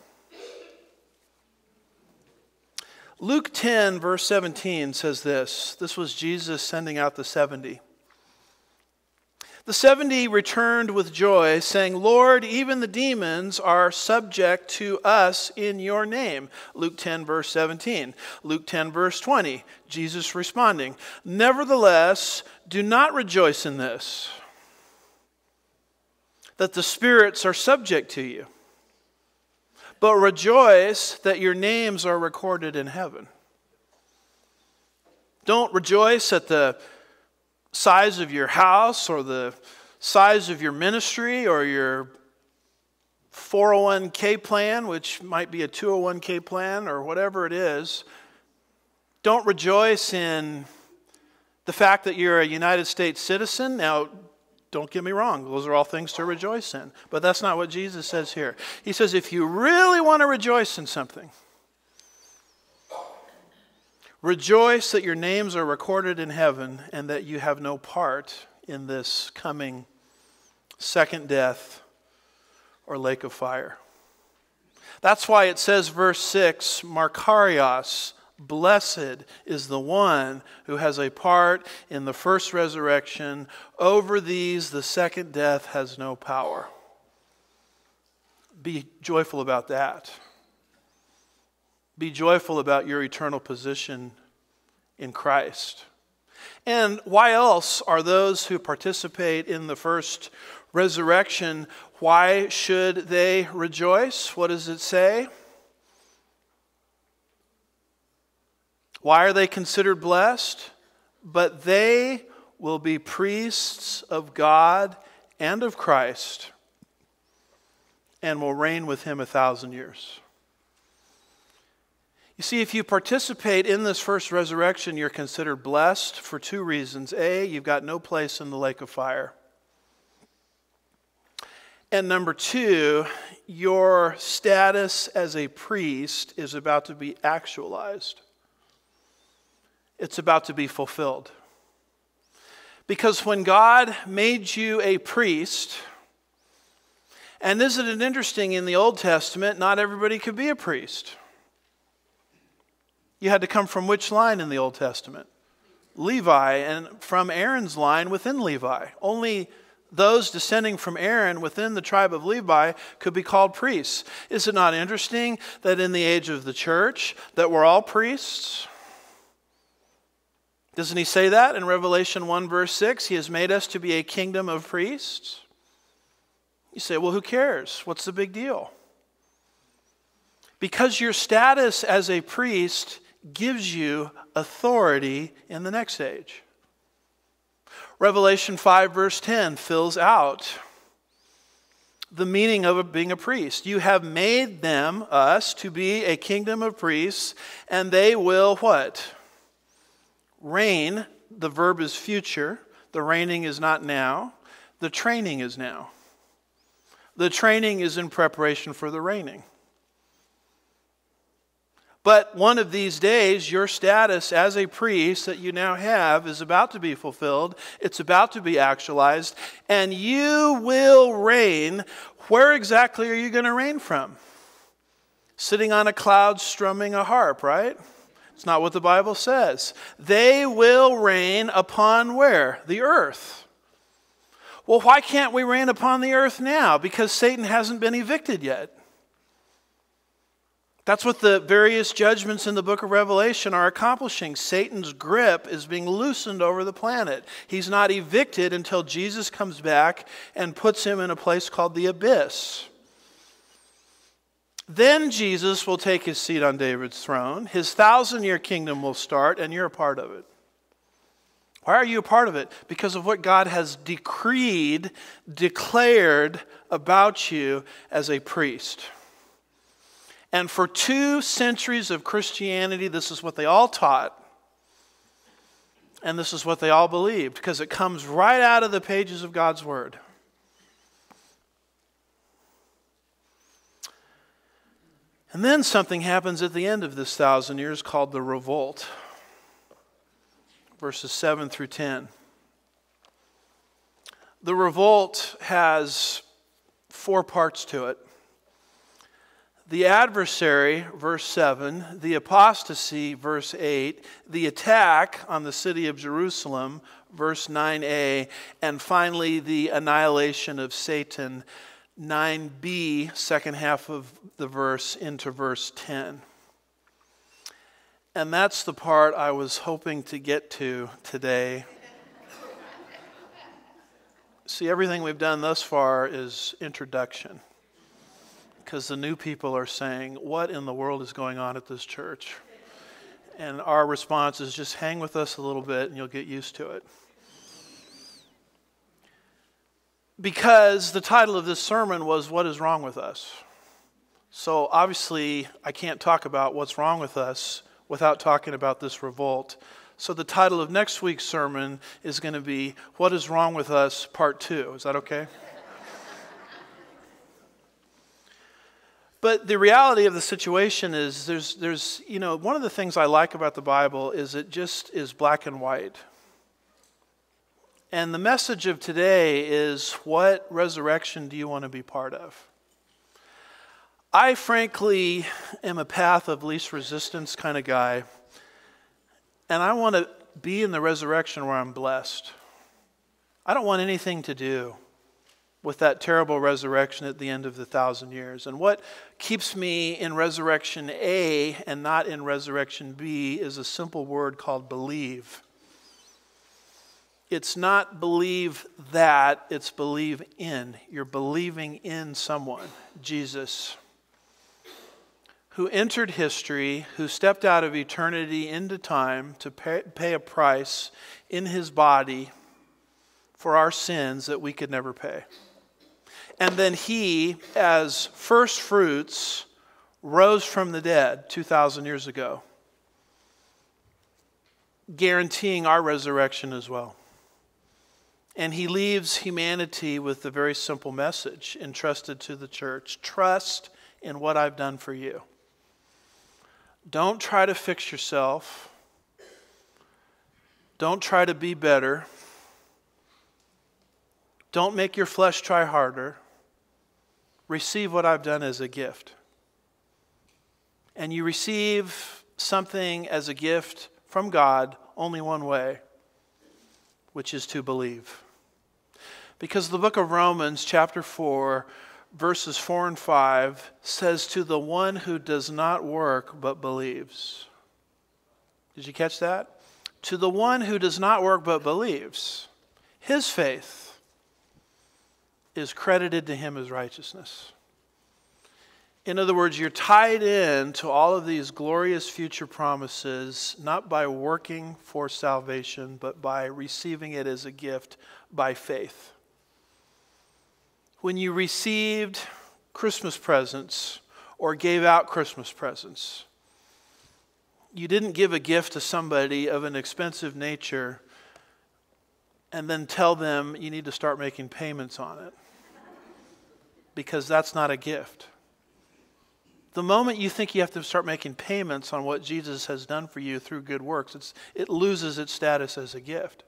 Luke 10, verse 17 says this. This was Jesus sending out the 70. The 70 returned with joy, saying, Lord, even the demons are subject to us in your name. Luke 10, verse 17. Luke 10, verse 20. Jesus responding, Nevertheless, do not rejoice in this, that the spirits are subject to you, but rejoice that your names are recorded in heaven. Don't rejoice at the size of your house or the size of your ministry or your 401k plan, which might be a 201k plan or whatever it is. Don't rejoice in the fact that you're a United States citizen. Now, don't get me wrong, those are all things to rejoice in. But that's not what Jesus says here. He says, if you really want to rejoice in something, Rejoice that your names are recorded in heaven and that you have no part in this coming second death or lake of fire. That's why it says, verse 6, Makarios, blessed is the one who has a part in the first resurrection. Over these, the second death has no power. Be joyful about that. Be joyful about your eternal position in Christ. And why else are those who participate in the first resurrection, why should they rejoice? What does it say? Why are they considered blessed? But they will be priests of God and of Christ and will reign with him a thousand years. You see, if you participate in this first resurrection, you're considered blessed for two reasons. A, you've got no place in the lake of fire. And number two, your status as a priest is about to be actualized, it's about to be fulfilled. Because when God made you a priest, and isn't it interesting in the Old Testament, not everybody could be a priest. You had to come from which line in the Old Testament? Levi, and from Aaron's line within Levi. Only those descending from Aaron within the tribe of Levi could be called priests. Is it not interesting that in the age of the church that we're all priests? Doesn't he say that in Revelation 1 verse 6? He has made us to be a kingdom of priests. You say, well, who cares? What's the big deal? Because your status as a priest gives you authority in the next age. Revelation 5, verse 10 fills out the meaning of being a priest. You have made them, us, to be a kingdom of priests, and they will what? Reign. The verb is future. The reigning is not now. The training is now. The training is in preparation for the reigning. But one of these days, your status as a priest that you now have is about to be fulfilled. It's about to be actualized, and you will reign. Where exactly are you going to reign from? sitting on a cloud strumming a harp, right? It's not what the Bible says. They will reign upon where? The earth. Well, why can't we reign upon the earth now? Because Satan hasn't been evicted yet. That's what the various judgments in the book of Revelation are accomplishing. Satan's grip is being loosened over the planet. He's not evicted until Jesus comes back and puts him in a place called the abyss. Then Jesus will take his seat on David's throne. His thousand year kingdom will start, and you're a part of it. Why are you a part of it? Because of what God has decreed, declared about you as a priest. And for two centuries of Christianity, this is what they all taught. And this is what they all believed because it comes right out of the pages of God's Word. And then something happens at the end of this thousand years called the revolt. Verses 7 through 10. The revolt has four parts to it the adversary, verse 7, the apostasy, verse 8, the attack on the city of Jerusalem, verse 9a, and finally the annihilation of Satan, 9b, second half of the verse into verse 10. And that's the part I was hoping to get to today. See, everything we've done thus far is introduction because the new people are saying, What in the world is going on at this church? And our response is just hang with us a little bit and you'll get used to it. Because the title of this sermon was What is Wrong with Us? So obviously, I can't talk about what's wrong with us without talking about this revolt. So the title of next week's sermon is going to be What is Wrong with Us, Part 2. Is that okay? But the reality of the situation is there's, there's, you know, one of the things I like about the Bible is it just is black and white. And the message of today is what resurrection do you want to be part of? I frankly am a path of least resistance kind of guy. And I want to be in the resurrection where I'm blessed. I don't want anything to do with that terrible resurrection at the end of the thousand years. And what keeps me in resurrection A and not in resurrection B is a simple word called believe. It's not believe that, it's believe in. You're believing in someone, Jesus, who entered history, who stepped out of eternity into time to pay, pay a price in his body for our sins that we could never pay. And then he, as first fruits, rose from the dead 2,000 years ago, guaranteeing our resurrection as well. And he leaves humanity with a very simple message entrusted to the church trust in what I've done for you. Don't try to fix yourself. Don't try to be better. Don't make your flesh try harder receive what I've done as a gift. And you receive something as a gift from God only one way, which is to believe. Because the book of Romans, chapter 4, verses 4 and 5, says, To the one who does not work but believes. Did you catch that? To the one who does not work but believes, his faith is credited to him as righteousness. In other words, you're tied in to all of these glorious future promises, not by working for salvation, but by receiving it as a gift by faith. When you received Christmas presents or gave out Christmas presents, you didn't give a gift to somebody of an expensive nature and then tell them you need to start making payments on it because that's not a gift. The moment you think you have to start making payments on what Jesus has done for you through good works, it loses its status as a gift.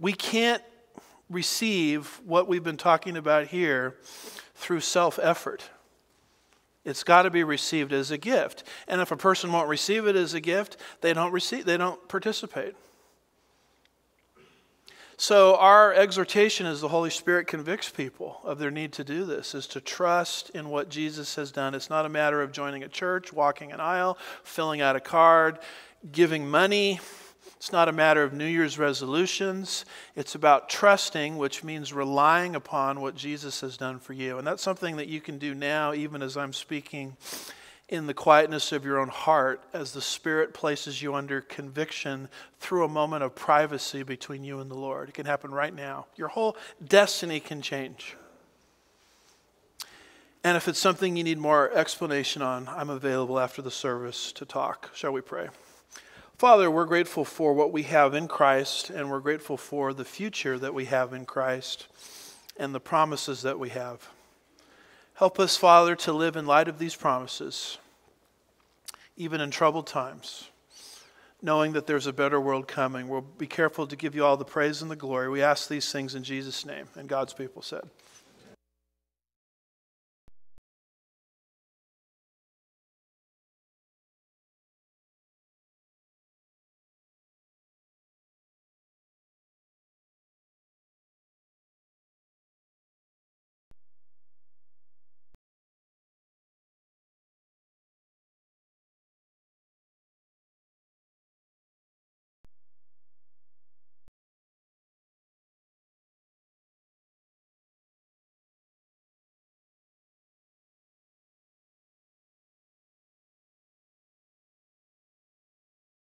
We can't receive what we've been talking about here through self effort. It's got to be received as a gift. And if a person won't receive it as a gift, they don't receive they don't participate. So our exhortation as the Holy Spirit convicts people of their need to do this is to trust in what Jesus has done. It's not a matter of joining a church, walking an aisle, filling out a card, giving money. It's not a matter of New Year's resolutions. It's about trusting, which means relying upon what Jesus has done for you. And that's something that you can do now, even as I'm speaking in the quietness of your own heart, as the Spirit places you under conviction through a moment of privacy between you and the Lord. It can happen right now. Your whole destiny can change. And if it's something you need more explanation on, I'm available after the service to talk. Shall we pray? Father, we're grateful for what we have in Christ, and we're grateful for the future that we have in Christ and the promises that we have. Help us, Father, to live in light of these promises, even in troubled times, knowing that there's a better world coming. We'll be careful to give you all the praise and the glory. We ask these things in Jesus' name. And God's people said,